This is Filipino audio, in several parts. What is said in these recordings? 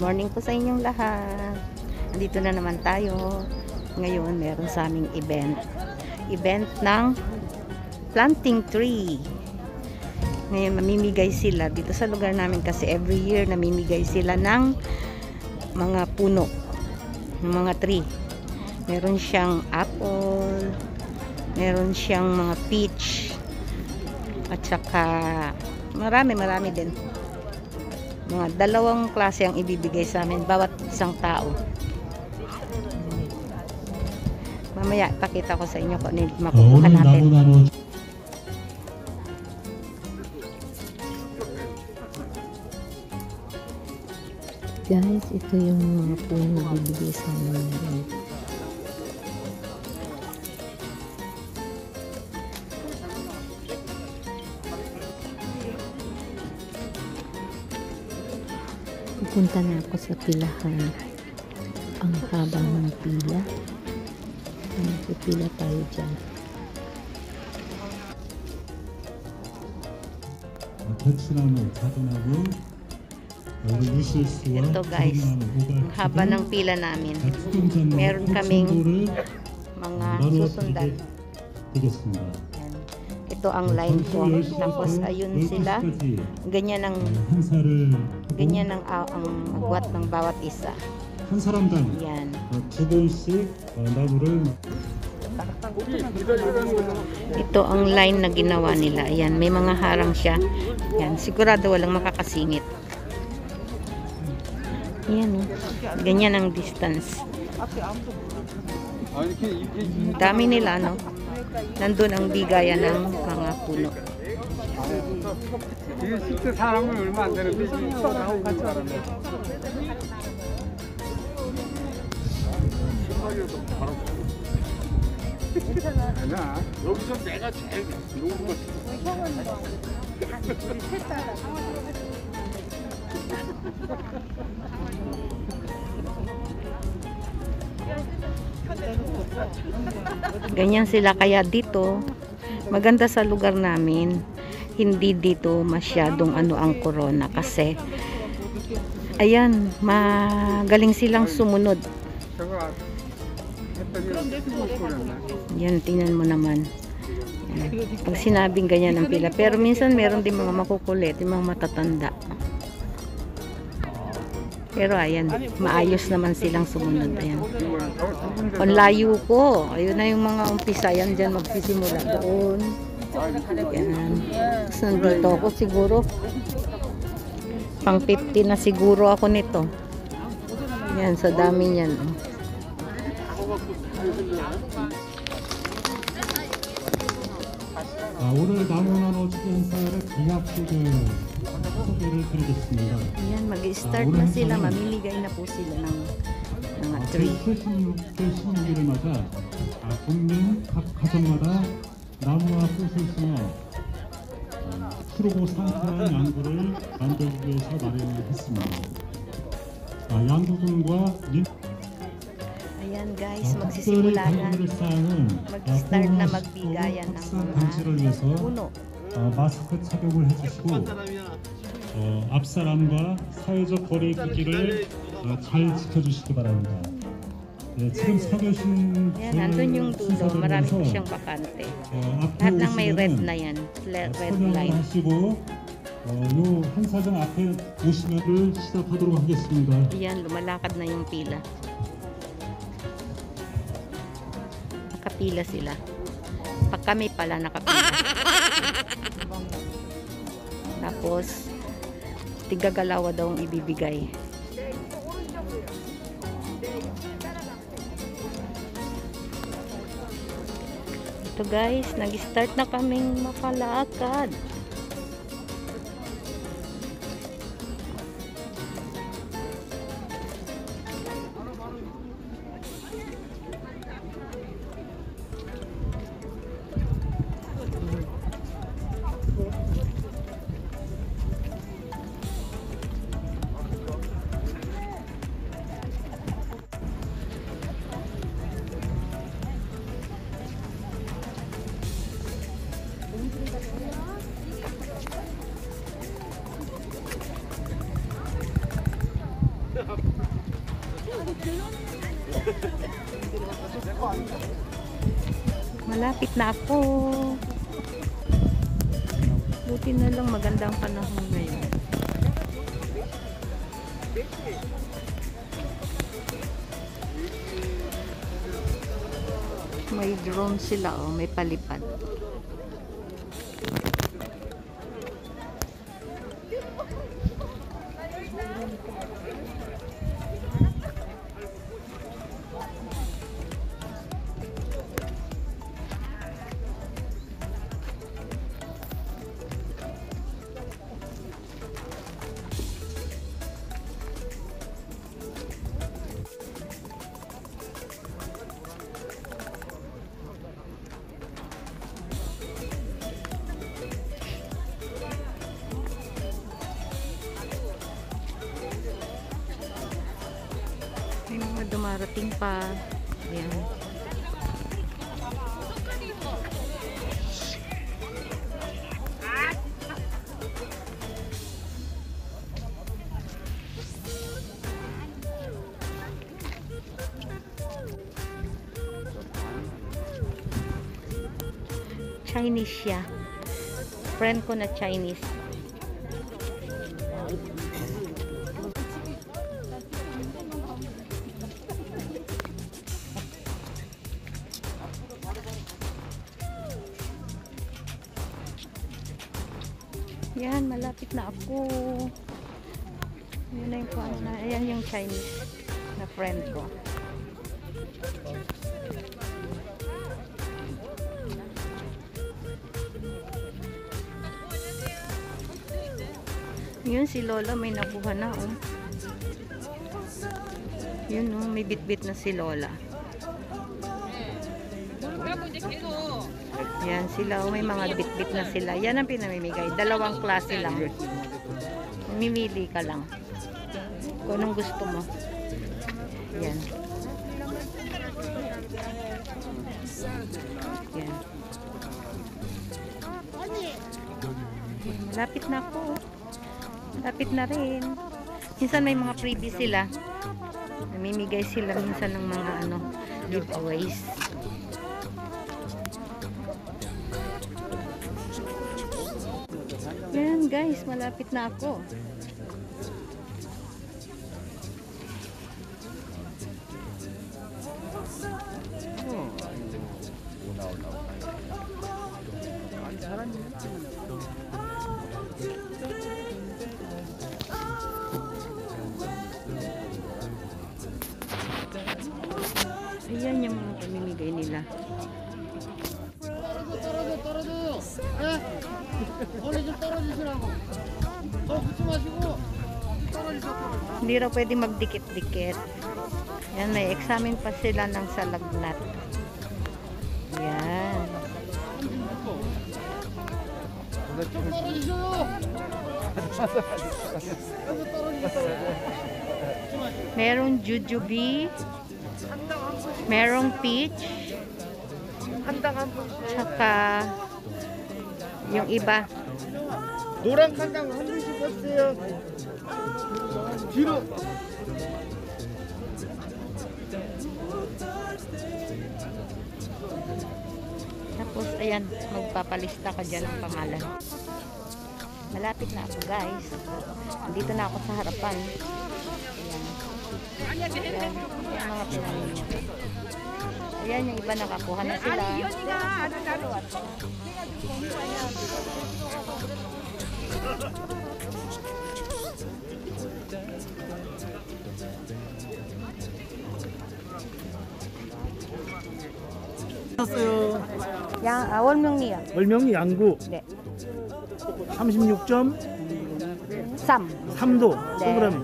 morning po sa inyong lahat. Andito na naman tayo. Ngayon, meron sa aming event. Event ng planting tree. Ngayon, mamimigay sila. Dito sa lugar namin kasi every year namimigay sila ng mga puno. Mga tree. Meron siyang apple. Meron siyang mga peach. At saka marami marami din mga dalawang klase ang ibibigay sa amin bawat isang tao. Mamaya pakita ko sa inyo kung ano makukuha oh, natin. guys ito yung mga puno bibigay sa amin ngayon. Pupunta na ako sa pilahan. Ang haba ng pila. Pila tayo dyan. 대추나무, 자두나무, 그리고 유실수와 Ito guys, 조금나무, ang haba ng pila namin. 축금잔 meron kaming 를 Mga 나누어 susundan. 드리게 되겠습니다. Yan. Ito ang line ko. Tapos ayun sila. Ganyan ang 한 살을 ganyan ang, ah, ang agwat ng bawat isa. 한 사람당 Yan. 어, 두 번씩 어, 나무를 Ito ang line na ginawa nila. Ayan, may mga harang siya. Yan, sigurado walang makakasingit. Ayan, oh. ganyan ang distance. Ang dami nila, no? Nandun ang bigayan ng mga puno. 이게 실제 사람은 얼마 안 되는데 이게 하고 같이 가라네. 아니야. 여기서 내가 제일 좋은 거 Ganyan sila kaya dito. Maganda sa lugar namin. Hindi dito masyadong ano ang corona kasi ayan, magaling silang sumunod. Yan, tingnan mo naman. Pag sinabing ganyan ang pila. Pero minsan meron din mga makukulit, yung mga matatanda. pero ayan maayos naman silang sumunod ayan ang layo ko ayun na yung mga umpisa yan dyan magsisimula doon yan Tapos nandito ako siguro pang 50 na siguro ako nito yan sa dami niyan oh. 아, 오늘 나무 나눠 주기 행사를 종합식을 Ayan, mag-start na sila. Mamimigay na po sila ng mga 아, tree. 제76대 신년기를 맞아 아, 국민 각 가정마다 나무와 꽃을 심어 아, 푸르고 상쾌한 양구를 만들기 위해서 마련을 했습니다. 아, 양구군과 민 Ayan guys, 아, magsisimula na. mag-start na magbigayan ng mga puno. 어, 마스크 착용을 해주시고 어, 앞 사람과 사회적 거리 두기를 어, 잘 지켜주시기 바랍니다. 예, 지금 서 계신 Ayan, nandun yung dulo. 순서대로 Marami po 해서, siyang bakante. 어, 앞에 yan. Le- 어. 하시고 어, 요 행사장 앞에 오시면을 시작하도록 하겠습니다. Ayan, lumalakad na yung pila. Nakapila sila. Pag kami pala nakapila. Tapos, tigagalawa daw ang ibibigay. Ito guys, nag-start na kaming makalakad. Malapit na ako. Buti na lang magandang panahon ngayon. May drone sila oh, may palipad. May mga dumarating pa. Ayan. Chinese siya. Friend ko na Chinese. Yan, malapit na ako. Yun na yung kuha na. Ayan yung Chinese na friend ko. Yun si Lola may nakuha na oh. Yun oh, may bitbit na si Lola. Yan sila, oh, may mga bitbit na sila. Yan ang pinamimigay. Dalawang klase lang. Mimili ka lang. Kung anong gusto mo. Yan. Yan. Malapit na ako. Malapit na rin. Minsan may mga freebies sila. Namimigay sila minsan ng mga ano, giveaways. Guys, malapit na ako. Ayan yung mga pamimigay nila. 떨어져 떨어져요. 예? 원래 좀 떨어지시라고. 더 붙지 마시고 떨어지셔 떨어져. Hindi raw pwede magdikit-dikit. Yan, may examine pa sila ng salagnat. Yan. 좀 떨어지셔요. 여기 떨어지세요. Merong jujube. Merong peach. Tsaka yung iba. 노란 칸당 한 분씩 뻗으세요. 뒤로. Tapos, ayan, magpapalista ka dyan ng pangalan. Malapit na ako, guys. Dito na ako sa harapan. Ayan. Ayan, ayan mga pinamili. Ayan, yung iba nakakuha na sila. 샀어요. 양, 아, 월명리요. 월명리 양구 네. 36점 3. 3도 네. 동그라미.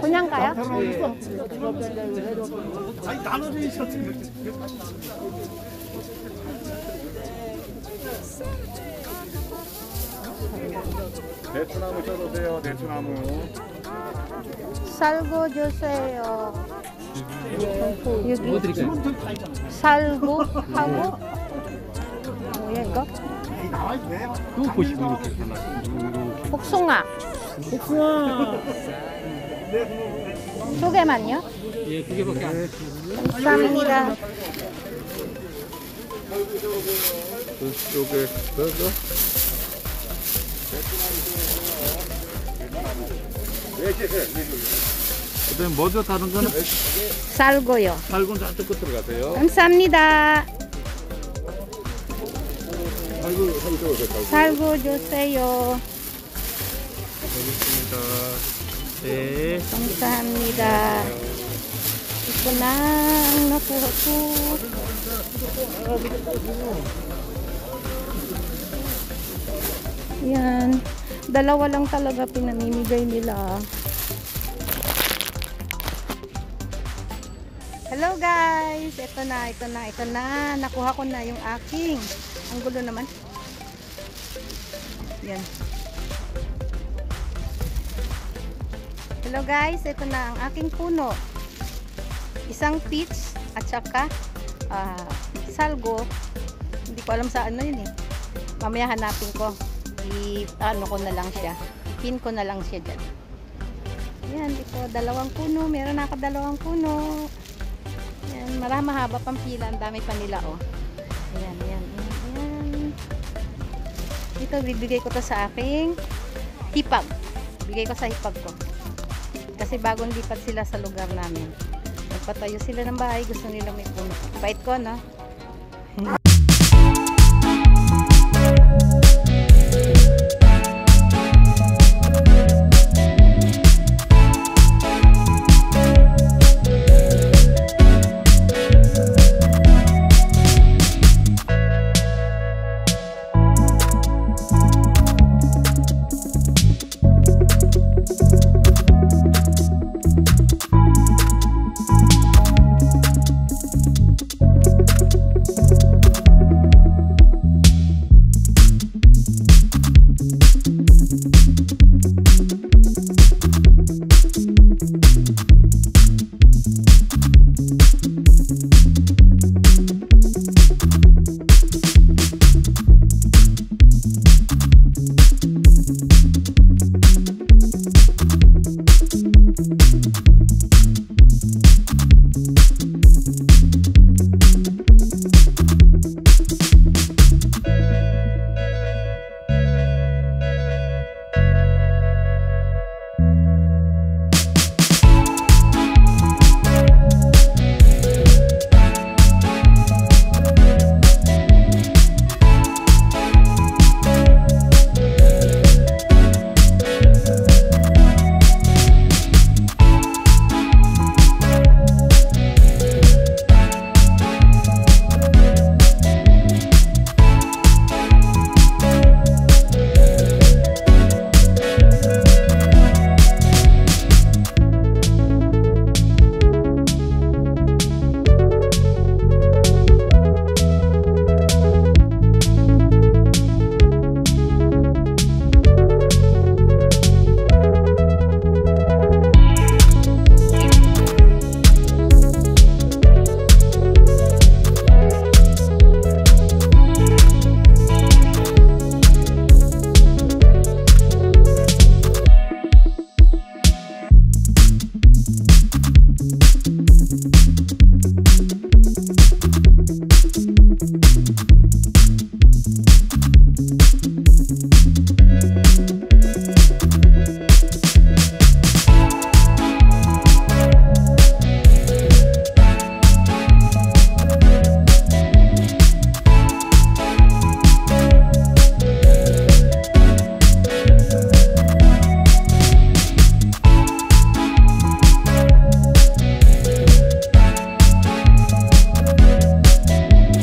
그냥 가요? 아니 나눠져 있었지. 대추나무 쳐주세요. 대추나무. 살고 주세요. 여기 살고 하고 뭐야 이거? 또 보시고 이렇게. 복숭아. 복숭아. 두 개만요? 예, 두 개밖에 안 돼. 감사합니다. 요게 그거 그다음에 뭐죠? 다른 거는 쌀고요. 살군 저쪽 끝으로 가세요. 감사합니다. 이거 이거 살고 주세요. 알겠습니다. 네. 감사합니다. Ito na ang nakuha ko. Yan. Dalawa lang talaga pinamimigay nila. Hello guys! Ito na, ito na, ito na. Nakuha ko na yung aking. Ang gulo naman. Yan. Hello guys, ito na ang aking puno. Isang peach at saka ah, salgo. Hindi ko alam saan na yun eh. Mamaya hanapin ko. I, ano ko na lang siya. Pin ko na lang siya dyan. Yan, ito dalawang puno. Meron ako dalawang puno. Yan, marami mahaba pang pila. Ang dami pa nila oh. Ayan, ayan, ayan. Ito, bibigay ko to sa aking hipag. Bigay ko sa hipag ko. Kasi bagong lipat sila sa lugar namin. Nagpatayo sila ng bahay. Gusto nila may puno. Bait ko, no?